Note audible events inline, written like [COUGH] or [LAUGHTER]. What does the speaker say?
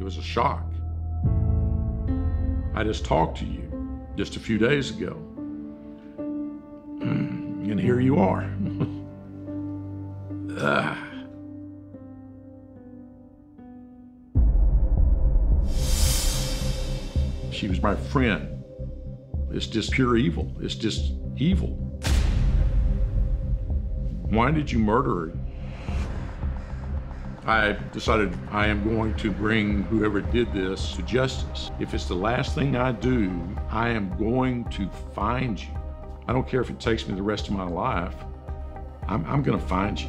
It was a shock. I just talked to you just a few days ago. And here you are. [LAUGHS] Ah. She was my friend. It's just pure evil. It's just evil. Why did you murder her? I decided I am going to bring whoever did this to justice. If it's the last thing I do, I am going to find you. I don't care if it takes me the rest of my life. I'm, I'm going to find you.